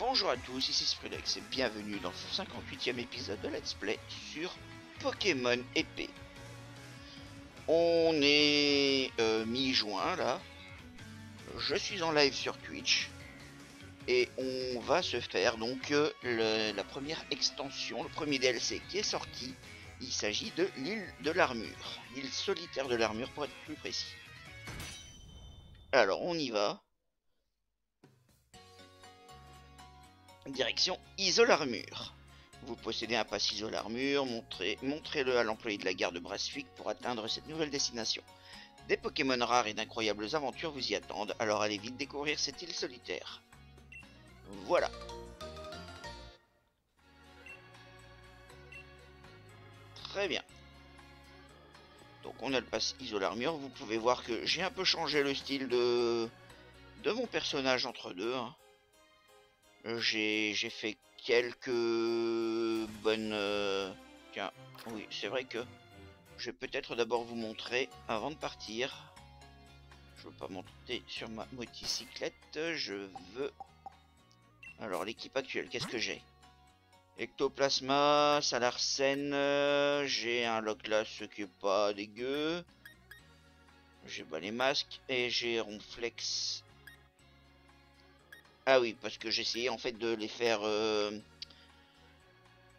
Bonjour à tous, ici Spredex et bienvenue dans ce 58e épisode de Let's Play sur Pokémon épée. On est euh, mi-juin là, je suis en live sur Twitch et on va se faire donc euh, la première extension, le premier DLC qui est sorti. Il s'agit de l'île de l'armure, l'île solitaire de l'armure pour être plus précis. Alors on y va. Direction Isole Armure. Vous possédez un pass Isole Armure, montrez- montrez-le à l'employé de la gare de Brasswick pour atteindre cette nouvelle destination. Des Pokémon rares et d'incroyables aventures vous y attendent, alors allez vite découvrir cette île solitaire. Voilà. Très bien. Donc on a le pass Isole Armure, vous pouvez voir que j'ai un peu changé le style de, de mon personnage entre deux. hein. Euh, J'ai fait quelques bonnes... euh, Tiens, oui, c'est vrai que je vais peut-être d'abord vous montrer avant de partir. Je veux pas monter sur ma motocyclette, je veux... Alors, l'équipe actuelle, qu'est-ce que j'ai? Ectoplasma, Salarsen, euh, j'ai un Loclas qui est pas dégueu. J'ai bah, les masques et j'ai Ronflex ah oui, parce que j'essayais en fait de les faire euh,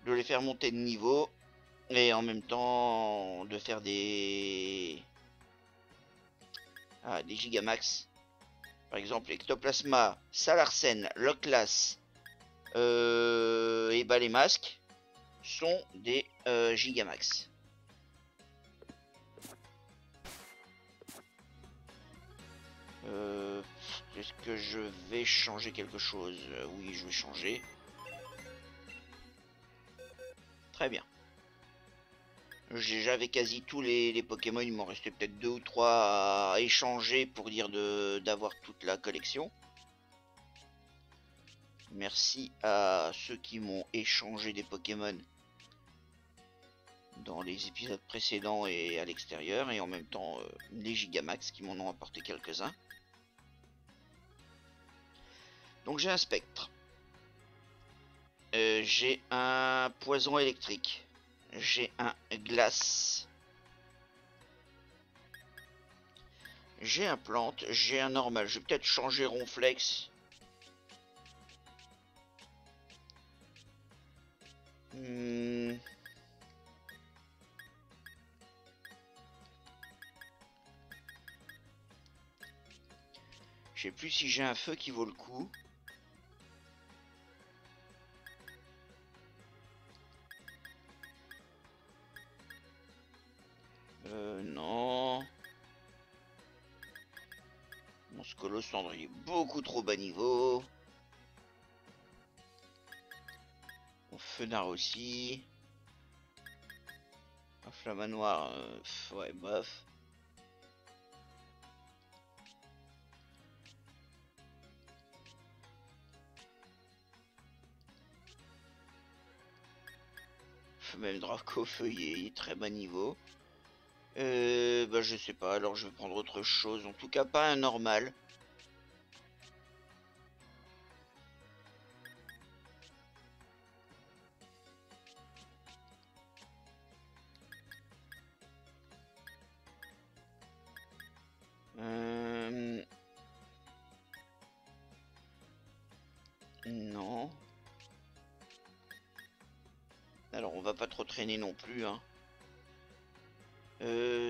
de les faire monter de niveau et en même temps de faire des ah, des gigamax. Par exemple, Ectoplasma, Salarsen, Loclas euh, et bah les masques sont des euh, gigamax. Est-ce que je vais changer quelque chose? Euh, Oui, je vais changer. Très bien. J'avais quasi tous les, Pokémon, il m'en restait peut-être deux ou trois à échanger pour dire d'avoir toute la collection. Merci à ceux qui m'ont échangé des Pokémon dans les épisodes précédents et à l'extérieur, et en même temps euh, les Gigamax qui m'en ont apporté quelques-uns. Donc j'ai un spectre. Euh, j'ai un poison électrique. J'ai un glace. J'ai un plante. J'ai un normal. Je vais peut-être changer ronflex. Hmm. Je sais plus si j'ai un feu qui vaut le coup. Euh, non. Mon scolosandre, est beaucoup trop bas niveau. Mon fenard aussi. Un flamanoir, euh, pff, ouais, bof. Même Draco feuillé, il très bas niveau. Euh, bah je sais pas, alors je vais prendre autre chose. En tout cas, pas un normal. Euh... Non. Alors on va pas trop traîner non plus, hein.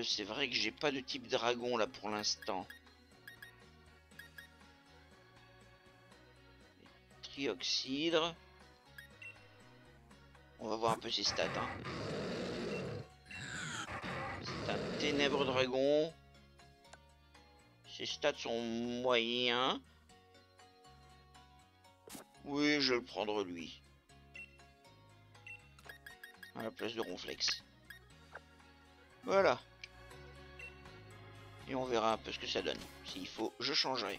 C'est vrai que j'ai pas de type dragon là pour l'instant. Trioxydre. On va voir un peu ses stats. hein. C'est un ténèbre dragon. Ses stats sont moyens. Oui, je vais le prendre lui. À la place de Ronflex. Voilà. On verra un peu ce que ça donne. S'il faut, je changerai.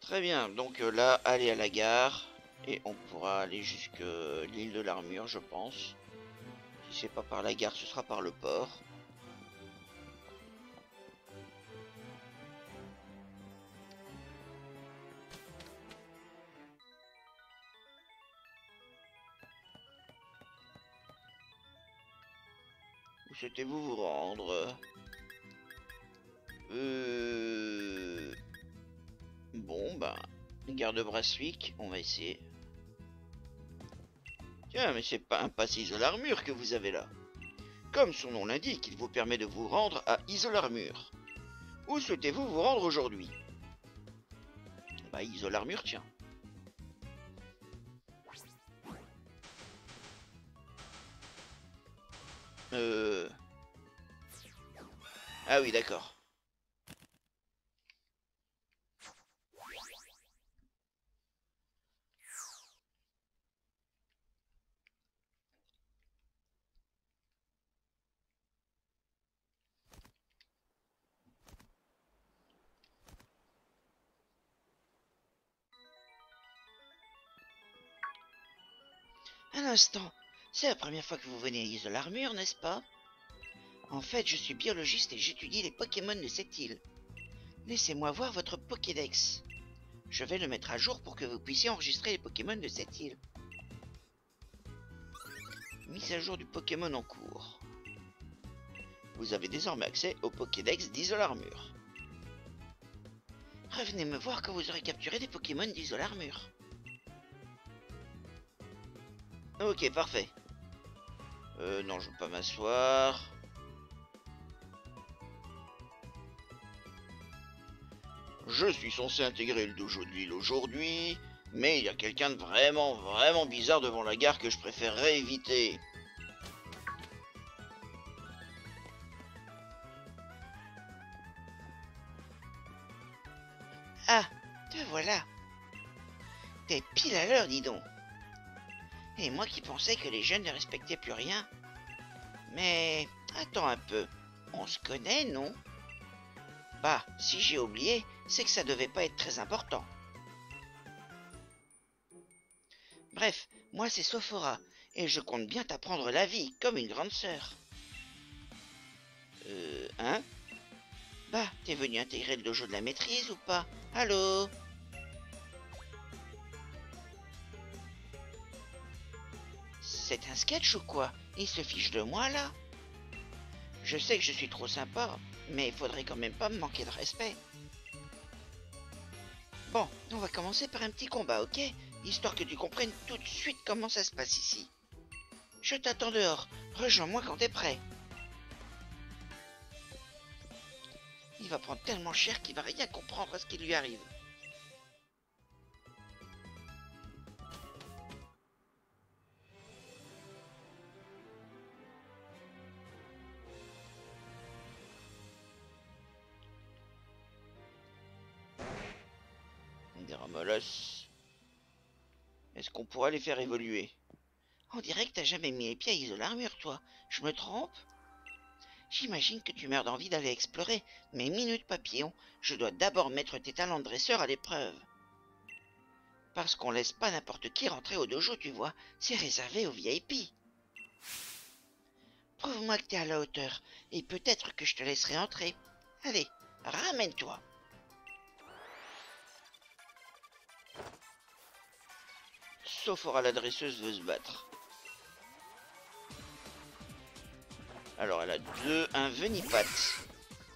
Très bien, donc euh, là, aller à la gare. Et on pourra aller jusque l'île de l'armure, je pense. Si c'est pas par la gare, ce sera par le port. Souhaitez-vous vous rendre Euh... Bon, bah... Garde Braswick, on va essayer. Tiens, mais c'est pas un pass Isolarmure que vous avez là. Comme son nom l'indique, il vous permet de vous rendre à Isolarmure. Où souhaitez-vous vous rendre aujourd'hui? Bah, Isolarmure, tiens. D'accord. Un instant, c'est la première fois que vous venez à Isolarmure, n'est-ce pas? En fait, je suis biologiste et j'étudie les Pokémon de cette île. Laissez-moi voir votre Pokédex. Je vais le mettre à jour pour que vous puissiez enregistrer les Pokémon de cette île. Mise à jour du Pokémon en cours. Vous avez désormais accès au Pokédex d'Isolarmure. Revenez me voir quand vous aurez capturé des Pokémon d'Isolarmure. Ok, parfait. Euh, non, je veux pas m'asseoir. Je suis censé intégrer le dojo de l'île aujourd'hui, mais il y a quelqu'un de vraiment, vraiment bizarre devant la gare que je préférerais éviter. Ah, te voilà. T'es pile à l'heure, dis donc. Et moi qui pensais que les jeunes ne respectaient plus rien. Mais attends un peu, on se connaît, non? Bah, si j'ai oublié, c'est que ça devait pas être très important. Bref, moi c'est Sophora, et je compte bien t'apprendre la vie, comme une grande sœur. Euh, hein? Bah, t'es venu intégrer le dojo de la maîtrise ou pas? Allô? C'est un sketch ou quoi? Il se fiche de moi là? Je sais que je suis trop sympa, mais il faudrait quand même pas me manquer de respect. Bon, on va commencer par un petit combat, ok? Histoire que tu comprennes tout de suite comment ça se passe ici. Je t'attends dehors, rejoins-moi quand t'es prêt. Il va prendre tellement cher qu'il va rien comprendre à ce qui lui arrive. Faire évoluer On dirait que t'as jamais mis les pieds à Isolarmure, toi. Je me trompe? J'imagine que tu meurs d'envie d'aller explorer, mais minute papillon, je dois d'abord mettre tes talents de dresseur à l'épreuve. Parce qu'on laisse pas n'importe qui rentrer au dojo, tu vois. C'est réservé aux VIP. Prouve-moi que t'es à la hauteur, et peut-être que je te laisserai entrer. Allez, ramène-toi. Sophora la dresseuse veut se battre. Alors elle a deux, un Venipat.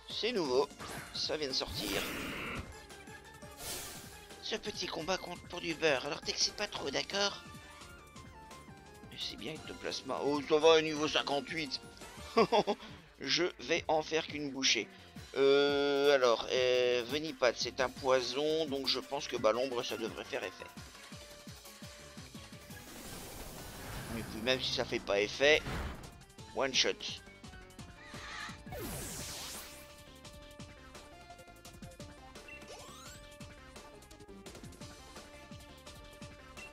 C'est nouveau, ça vient de sortir. Ce petit combat compte pour du beurre, alors t'excites pas trop, d'accord? C'est bien que te plasma. Oh, ça va, niveau 58. Je vais en faire qu'une bouchée. Euh, alors, euh, Venipat, c'est un poison, donc je pense que bah, l'ombre, ça devrait faire effet. Même si ça fait pas effet, one shot.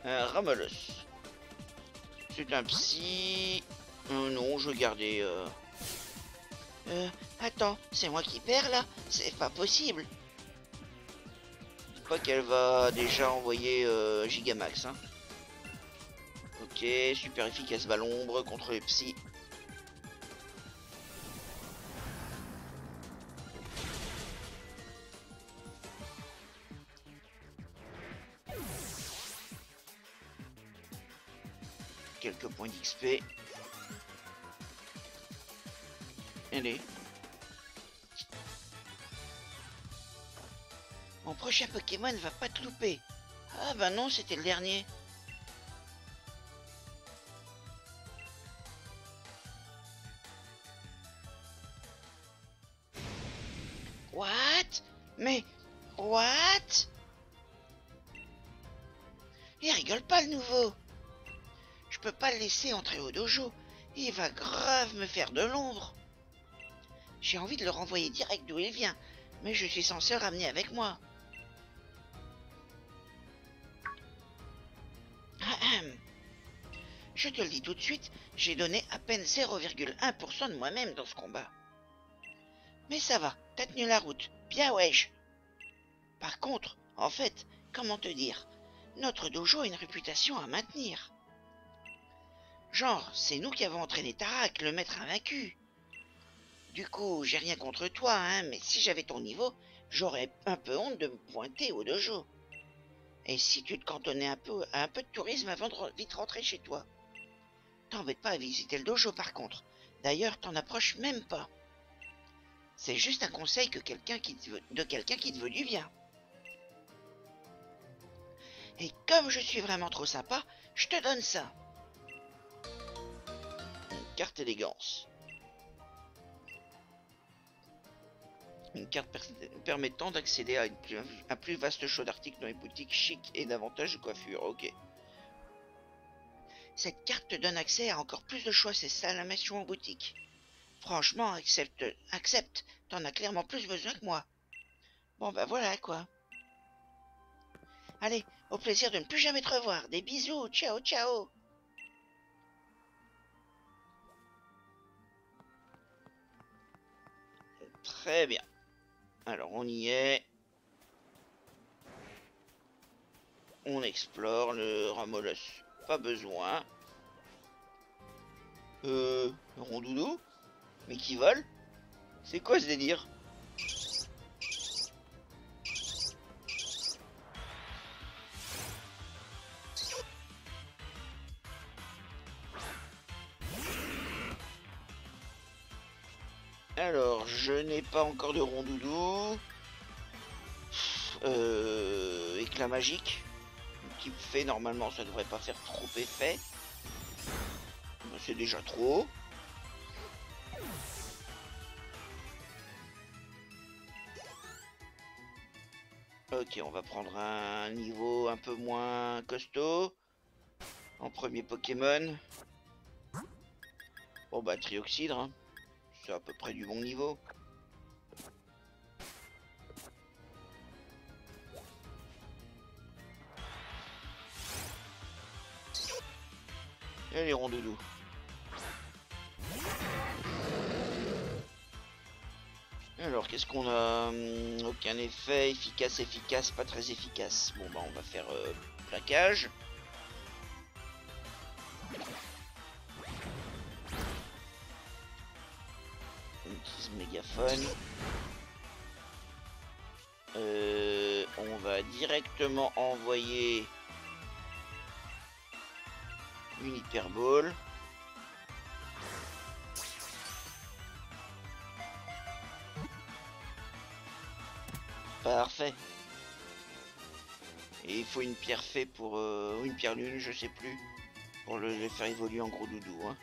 Un Ramolos. C'est un psy. Euh, non, je garder. Euh... Euh, attends, c'est moi qui perds là C'est pas possible. Je pas qu'elle va déjà envoyer euh, Gigamax. Hein. Super efficace l'ombre contre les psy. Quelques points d'XP. Allez. Mon prochain Pokémon va pas te louper. Ah bah non, c'était le dernier. What? Il rigole pas le nouveau. Je peux pas le laisser entrer au dojo. Il va grave me faire de l'ombre. J'ai envie de le renvoyer direct d'où il vient, mais je suis censé le ramener avec moi. Je te le dis tout de suite, j'ai donné à peine 0,1% de moi-même dans ce combat. Mais ça va, t'as tenu la route, bien wesh. Par contre, en fait, comment te dire, notre dojo a une réputation à maintenir. Genre, c'est nous qui avons entraîné Tarak, le maître invaincu. Du coup, j'ai rien contre toi, hein, mais si j'avais ton niveau, j'aurais un peu honte de me pointer au dojo. Et si tu te cantonnais un peu un peu de tourisme avant de vite rentrer chez toi T'embête pas à visiter le dojo par contre. D'ailleurs, t'en approches même pas. C'est juste un conseil que de quelqu'un qui te veut du bien. Et comme je suis vraiment trop sympa, je te donne ça. Une carte élégance. Une carte permettant d'accéder à un plus vaste choix d'articles dans les boutiques chic et davantage de coiffure. Ok. Cette carte te donne accès à encore plus de choix et salamations en boutique. Franchement, accepte, accepte, t'en as clairement plus besoin que moi. Bon bah voilà quoi. Allez, au plaisir de ne plus jamais te revoir. Des bisous, ciao ciao. Très bien. Alors on y est. On explore le Ramolos pas besoin. Euh... Rondoudou Mais qui vole C'est quoi ce délire? Pas encore de rondoudou. Euh, éclat magique fait normalement ça devrait pas faire trop effet. C'est déjà trop. Ok, on va prendre un niveau un peu moins costaud. En premier Pokémon. Bon bah Trioxydre. Hein. C'est à peu près du bon niveau. Les rondoudous. Alors, qu'est-ce qu'on a hum, Aucun effet, efficace, efficace, pas très efficace. Bon, bah, on va faire euh, plaquage. On utilise mégaphone. Euh, on va directement envoyer une hyperbole. Parfait. Et il faut une pierre fait pour... Euh, une pierre lune, je sais plus. Pour le, faire évoluer en gros doudou. Hein.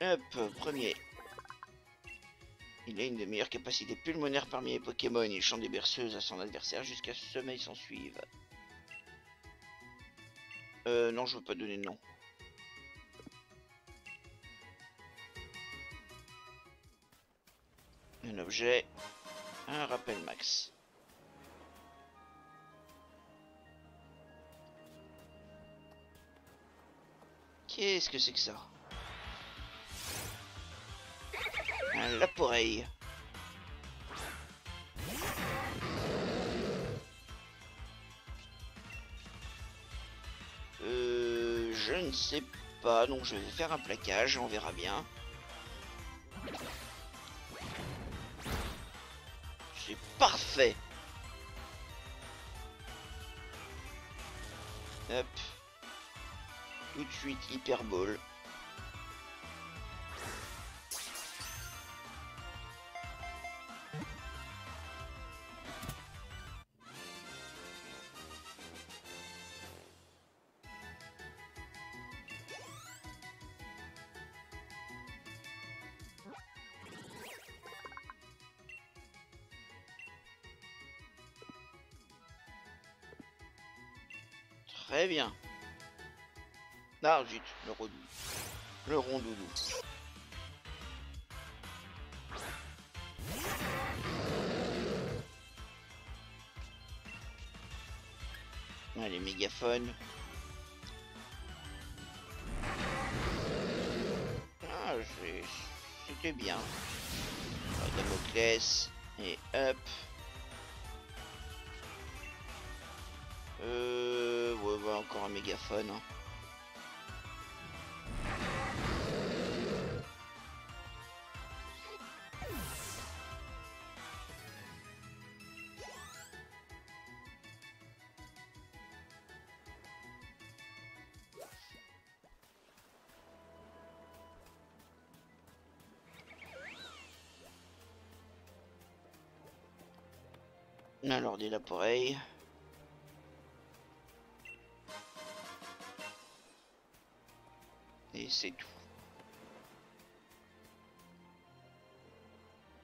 Hop, premier. Il a une des meilleures capacités pulmonaires parmi les Pokémon. Il chante des berceuses à son adversaire jusqu'à ce que sommeil s'en suive. Euh, non, je veux pas donner de nom. Un objet, un rappel max. Qu'est-ce que c'est que ça? Un laporeille. Je ne sais pas, donc je vais faire un plaquage, on verra bien. C'est parfait Hop. Tout de suite, hyperbole. Bien. Ah zut, le rondou. Le rondoudou. Allez, mégaphone. Ah, c'était bien. Damoclès. Et hop. Euh... Encore un mégaphone. Hein. Alors des l'appareil.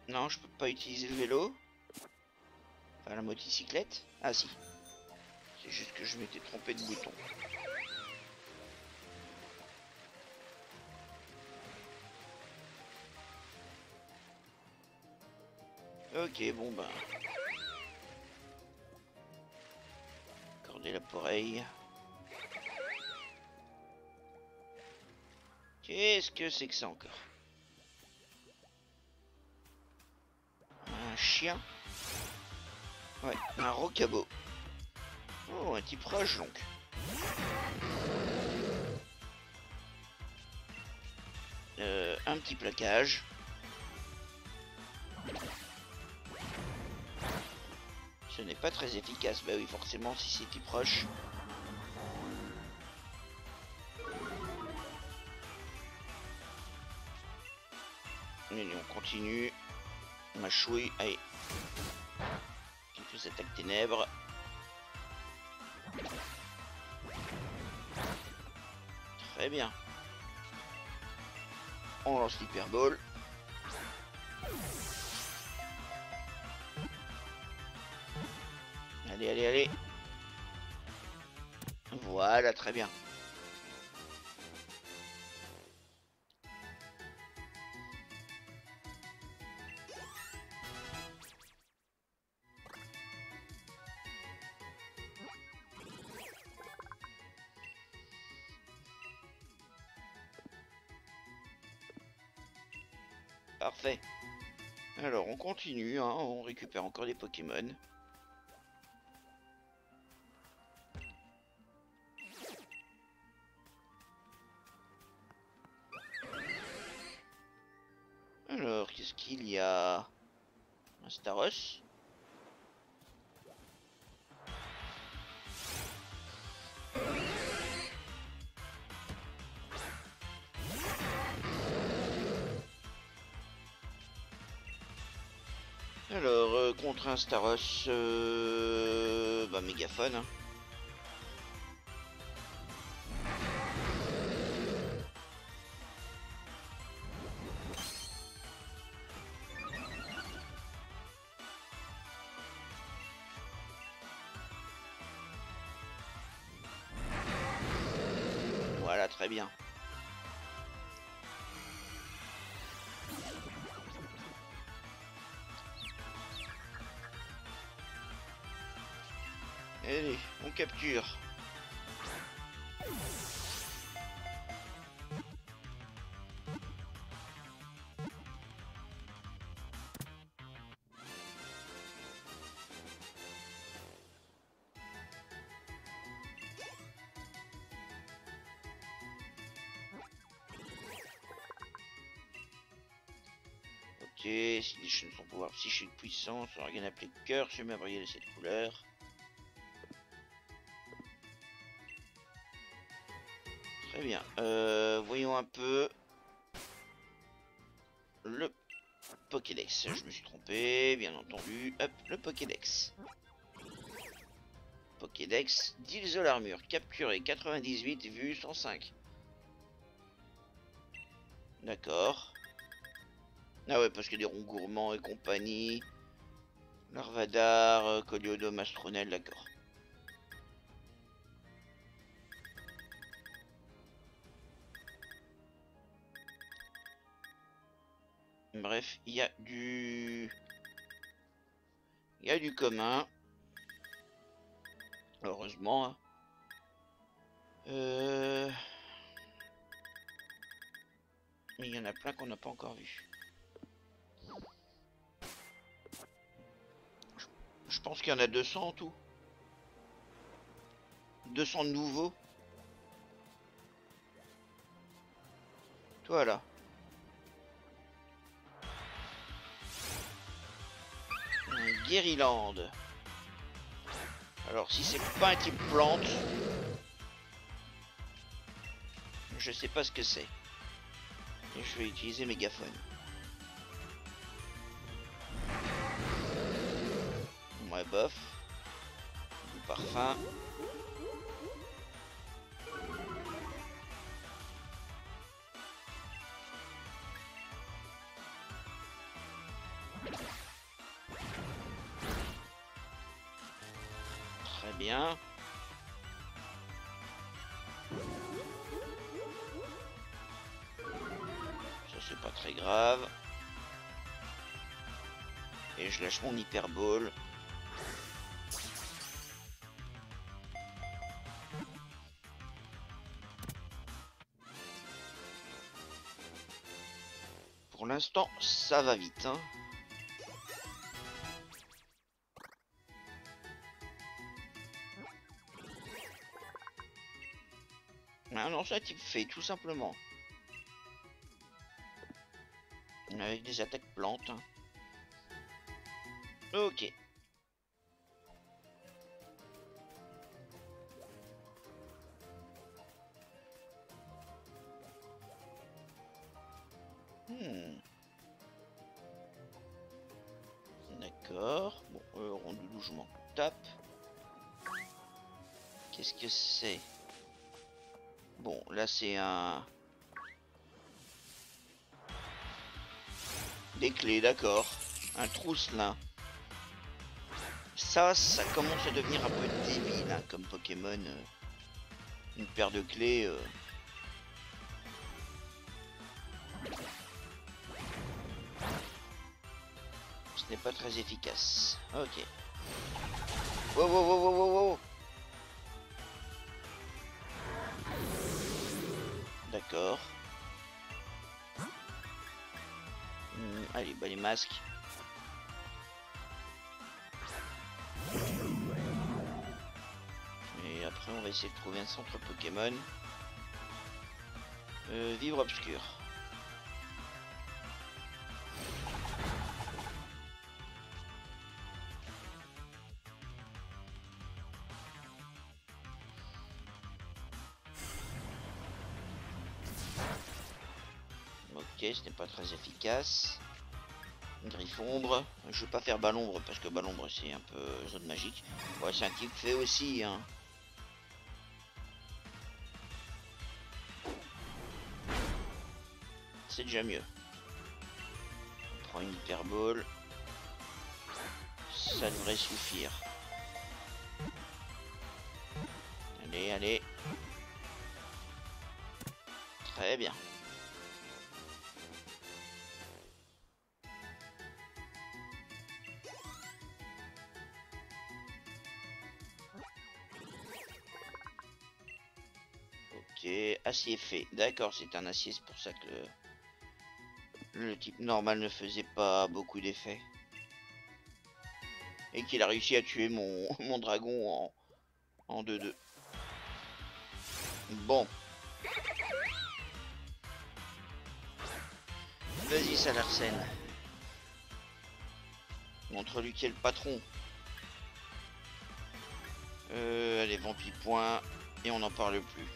Non, je peux pas utiliser le vélo. Enfin, la motocyclette. Ah si. C'est juste que je m'étais trompé de bouton. Ok, bon ben... l'appareil. Qu'est-ce que c'est que ça encore? Un chien Ouais, un rocabo. Oh, un type proche donc. Euh, un petit plaquage. Ce n'est pas très efficace. Bah oui, forcément, si c'était proche. Allez, on continue. Ma chouille, allez. Quelques attaques ténèbres. Très bien. On lance l'hyperbole. Allez, allez, allez. Voilà, très bien. Parfait. Alors on continue, hein, on récupère encore des Pokémon. Staros? Staros, euh, bah mégaphone. Hein. très bien. Capture. si les chaînes sont pouvoir psychique de puissance, rien appelé cœur, je vais de cette couleur. Pokédex. Je me suis trompé, bien entendu. Hop, le Pokédex. Pokédex, d'Ilzo l'armure, capturé 98, vu 105. D'accord. Ah ouais, parce a des ronds gourmands et compagnie. Larvadar, Coliodome, Astronel, d'accord. Bref, il y a du... Il y a du commun. Heureusement. hein. Euh... Mais il y en a plein qu'on n'a pas encore vu. Je- Je pense qu'il y en a 200 en tout. 200 nouveaux. Toi là. Guériland. Alors si c'est pas un type plante, je sais pas ce que c'est. Je vais utiliser mégaphone. Ouais bof. Parfum. Ça c'est pas très grave. Et je lâche mon hyperbole. Pour l'instant, ça va vite. Hein. Ça type fait, tout simplement. Avec des attaques plantes. hein. Ok. Hmm. D'accord. Bon, euh, rondoudou, je tape. Qu'est-ce que c'est? Bon, là c'est un... Des clés, d'accord. Un trousselin. Ça, ça commence à devenir un peu débile hein, comme Pokémon. euh. Une paire de clés. euh. Ce n'est pas très efficace. Ok. Wow, wow, wow, wow, wow, wow. Hmm, allez, bah les masques. Et après, on va essayer de trouver un centre Pokémon. Euh, vivre obscur. Ce n'est pas très efficace. Griffombre. Je vais pas faire Balombre parce que Balombre c'est un peu zone magique. Ouais, c'est un type fait aussi. Hein. C'est déjà mieux. On prend une hyperbole. Ça devrait suffire. Allez, allez. Très bien. Ok, acier fait. D'accord, c'est un acier, c'est pour ça que le, le type normal ne faisait pas beaucoup d'effets. Et qu'il a réussi à tuer mon, dragon en, en 2-2. Bon. Vas-y, Salarsen. Montre-lui qui est le patron. Euh, allez, vampire point. Et on n'en parle plus.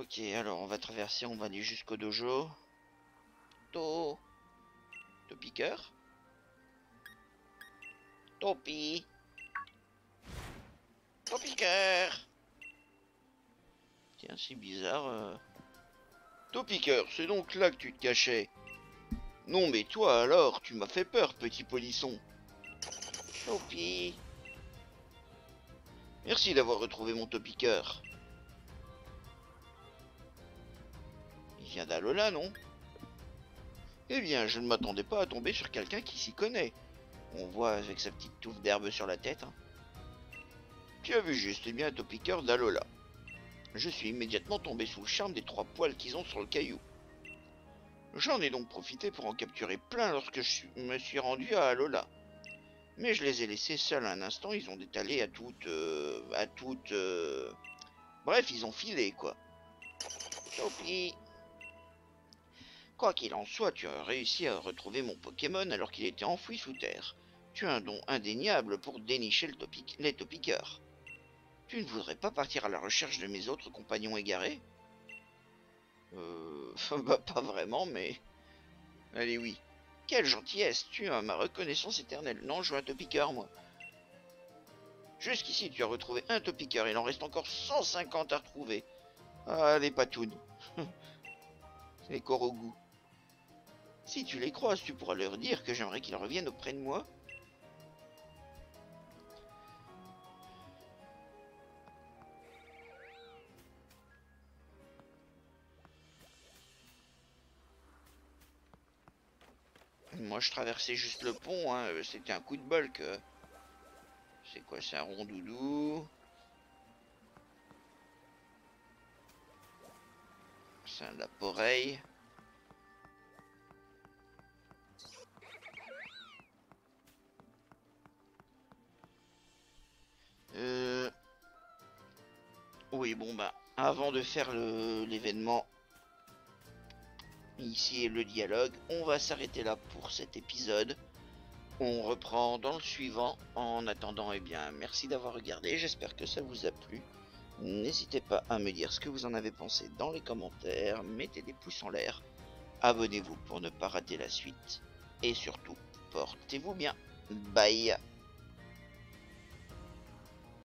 Ok, alors on va traverser, on va aller jusqu'au dojo. To... To piqueur Topi. To piqueur Tiens, c'est bizarre. euh. Topiqueur, c'est donc là que tu te cachais. Non mais toi alors, tu m'as fait peur, petit polisson. Topi. Merci d'avoir retrouvé mon topiqueur. Il vient d'Alola, non? Eh bien, je ne m'attendais pas à tomber sur quelqu'un qui s'y connaît. On voit avec sa petite touffe d'herbe sur la tête. Hein. Tu as vu juste, eh bien, topiqueur d'Alola. Je suis immédiatement tombé sous le charme des trois poils qu'ils ont sur le caillou. J'en ai donc profité pour en capturer plein lorsque je me suis rendu à Alola. Mais je les ai laissés seuls un instant, ils ont détalé à toute... Euh, à toute... Euh, bref, ils ont filé, quoi. Topi Quoi qu'il en soit, tu as réussi à retrouver mon Pokémon alors qu'il était enfoui sous terre. Tu as un don indéniable pour dénicher les topiqueurs. Tu ne voudrais pas partir à la recherche de mes autres compagnons égarés? Euh... Bah, pas vraiment, mais... Allez, oui. Quelle gentillesse Tu as ma reconnaissance éternelle. Non, je veux un topiqueur, moi. Jusqu'ici, tu as retrouvé un topiqueur. Il en reste encore 150 à retrouver. Ah, les patounes. les Korogu. Si tu les croises, tu pourras leur dire que j'aimerais qu'ils reviennent auprès de moi. Moi, je traversais juste le pont, hein. c'était un coup de bol que... C'est quoi, c'est un rondoudou? C'est un laporeille. Euh... Oui, bon, bah, avant de faire l'événement, ici est le dialogue, on va s'arrêter là pour cet épisode. On reprend dans le suivant. En attendant, eh bien, merci d'avoir regardé. J'espère que ça vous a plu. N'hésitez pas à me dire ce que vous en avez pensé dans les commentaires. Mettez des pouces en l'air. Abonnez-vous pour ne pas rater la suite. Et surtout, portez-vous bien. Bye